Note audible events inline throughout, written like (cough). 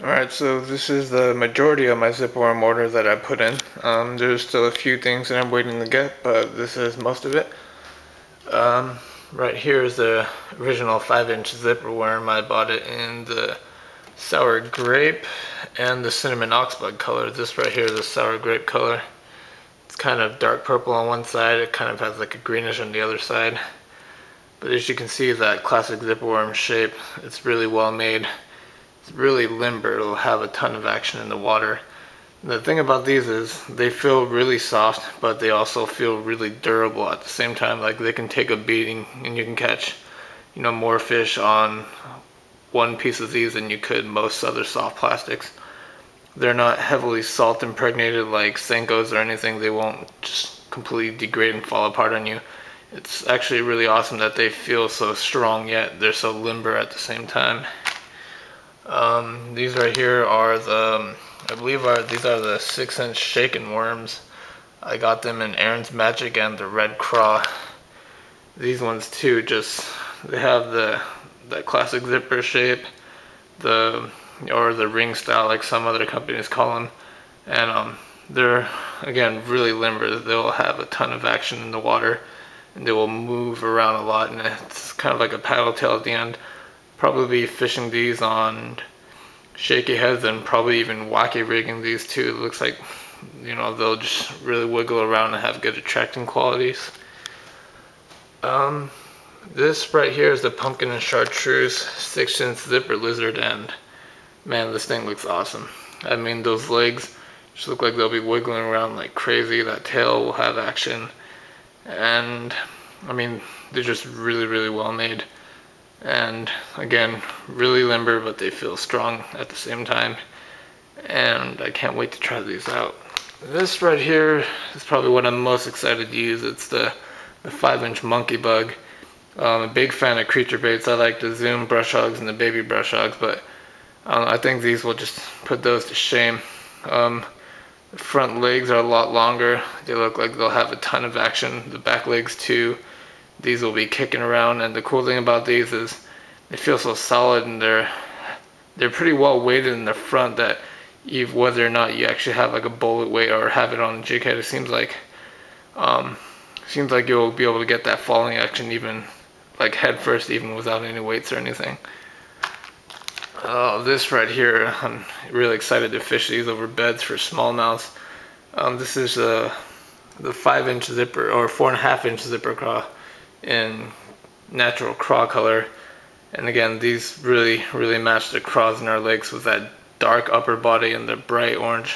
Alright, so this is the majority of my zipworm order that I put in. Um, there's still a few things that I'm waiting to get, but this is most of it. Um, right here is the original 5 inch zipper worm. I bought it in the sour grape and the cinnamon oxblood color. This right here is the sour grape color. It's kind of dark purple on one side, it kind of has like a greenish on the other side. But as you can see that classic zipper worm shape, it's really well made. It's really limber, it'll have a ton of action in the water. The thing about these is they feel really soft, but they also feel really durable at the same time. Like they can take a beating and you can catch, you know, more fish on one piece of these than you could most other soft plastics. They're not heavily salt impregnated like Senkos or anything. They won't just completely degrade and fall apart on you. It's actually really awesome that they feel so strong yet they're so limber at the same time. Um, these right here are the, I believe are these are the six inch Shakin worms. I got them in Aaron's Magic and the Red Craw. These ones too, just they have the that classic zipper shape, the or the ring style like some other companies call them, and um, they're again really limber. They'll have a ton of action in the water, and they will move around a lot, and it's kind of like a paddle tail at the end probably fishing these on shaky heads and probably even wacky rigging these too. It looks like, you know, they'll just really wiggle around and have good attracting qualities. Um, this right here is the pumpkin and chartreuse 6 inch zipper lizard and man this thing looks awesome. I mean those legs just look like they'll be wiggling around like crazy. That tail will have action and I mean they're just really really well made and again really limber but they feel strong at the same time. And I can't wait to try these out. This right here is probably what I'm most excited to use. It's the the 5 inch monkey bug. I'm a big fan of creature baits. I like the zoom brush hogs and the baby brush hogs but um, I think these will just put those to shame. Um, the front legs are a lot longer. They look like they'll have a ton of action. The back legs too these will be kicking around and the cool thing about these is they feel so solid and they're they're pretty well weighted in the front that you whether or not you actually have like a bullet weight or have it on a jig head it seems like um, seems like you'll be able to get that falling action even like head first even without any weights or anything. Uh, this right here I'm really excited to fish these over beds for smallmouths. Um, this is uh, the five inch zipper or four and a half inch zipper craw in natural craw color. And again, these really, really match the craws in our lakes with that dark upper body and the bright orange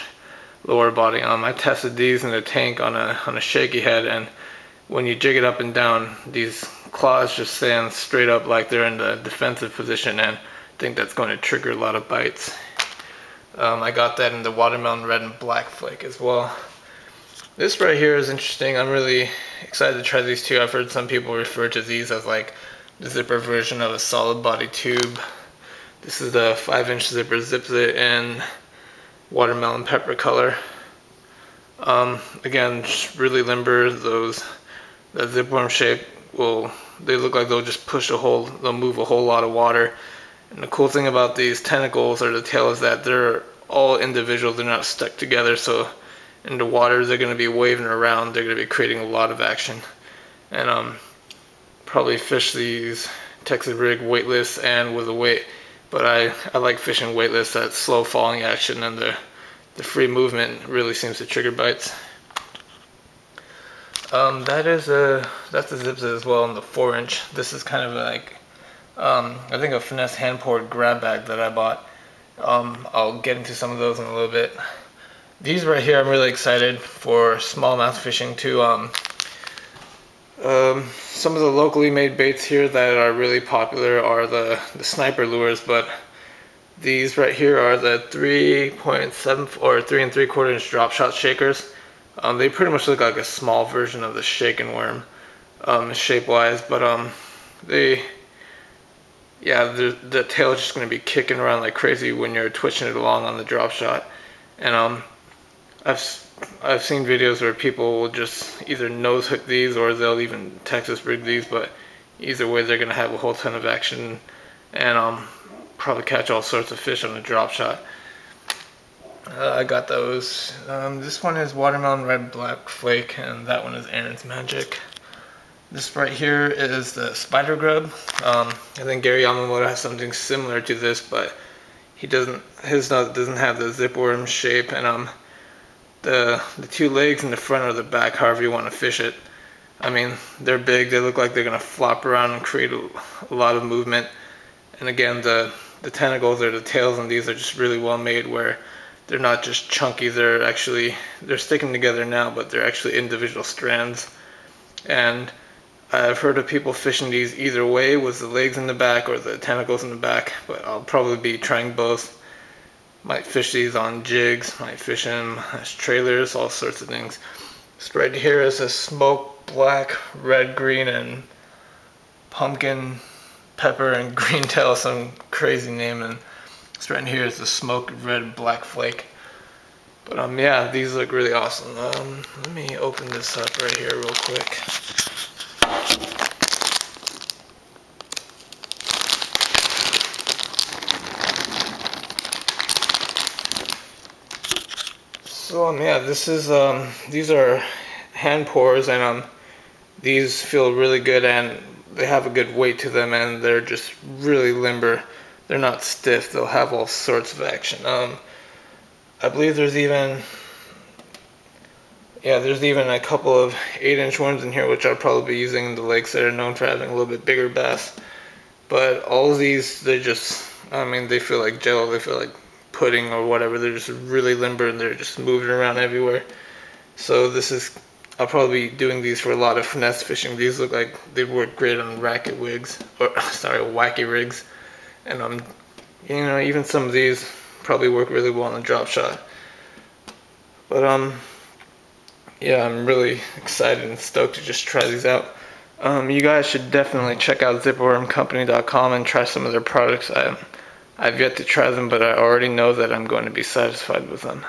lower body. Um, I tested these in a tank on a, on a shaky head and when you jig it up and down, these claws just stand straight up like they're in the defensive position and I think that's going to trigger a lot of bites. Um, I got that in the watermelon red and black flake as well. This right here is interesting. I'm really excited to try these two. I've heard some people refer to these as like the zipper version of a solid body tube. This is the 5 inch zipper, Zip Zit in watermelon pepper color. Um, again, really limber. Those that zipworm shape will they look like they'll just push a whole they'll move a whole lot of water. And the cool thing about these tentacles or the tail is that they're all individual. They're not stuck together. So in the waters they're going to be waving around they're going to be creating a lot of action. And um probably fish these Texas rig weightless and with a weight but I, I like fishing weightless that slow falling action and the the free movement really seems to trigger bites. Um, that is a that's the zips as well in the four inch. This is kind of like um, I think a finesse hand poured grab bag that I bought. Um, I'll get into some of those in a little bit these right here, I'm really excited for smallmouth fishing too. Um, um, some of the locally made baits here that are really popular are the, the sniper lures, but these right here are the 3.7 or 3 and 3 quarter inch drop shot shakers. Um, they pretty much look like a small version of the Shakin worm um, shape wise, but um, they, yeah, the, the tail is just going to be kicking around like crazy when you're twitching it along on the drop shot. And um, I've I've seen videos where people will just either nose hook these or they'll even Texas rig these, but either way they're gonna have a whole ton of action and um probably catch all sorts of fish on a drop shot. Uh, I got those. Um, this one is Watermelon Red Black Flake, and that one is Aaron's Magic. This right here is the Spider Grub. Um, I think Gary Yamamoto has something similar to this, but he doesn't. His doesn't have the zipworm shape, and um, the the two legs in the front or the back, however you want to fish it. I mean, they're big. They look like they're gonna flop around and create a, a lot of movement. And again, the the tentacles or the tails on these are just really well made, where they're not just chunky. They're actually they're sticking together now, but they're actually individual strands. And I've heard of people fishing these either way, with the legs in the back or the tentacles in the back. But I'll probably be trying both. Might fish these on jigs. Might fish them as trailers. All sorts of things. Right here is a smoke black, red, green, and pumpkin pepper and (laughs) green tail. Some crazy name and this right here is the smoke red black flake. But um, yeah, these look really awesome. Um, let me open this up right here real quick. So um, yeah, this is um, these are hand pours, and um, these feel really good, and they have a good weight to them, and they're just really limber they're not stiff. They'll have all sorts of action. Um, I believe there's even, yeah, there's even a couple of 8-inch ones in here, which I'll probably be using in the lakes that are known for having a little bit bigger bass. But all of these, they just, I mean, they feel like gel. They feel like pudding or whatever. They're just really limber and they're just moving around everywhere. So this is, I'll probably be doing these for a lot of finesse fishing. These look like they'd work great on racket wigs, or (laughs) sorry, wacky rigs and I'm, you know, even some of these probably work really well on a drop shot. But um, yeah, I'm really excited and stoked to just try these out. Um, you guys should definitely check out zipperwormcompany.com and try some of their products. I, I've yet to try them, but I already know that I'm going to be satisfied with them.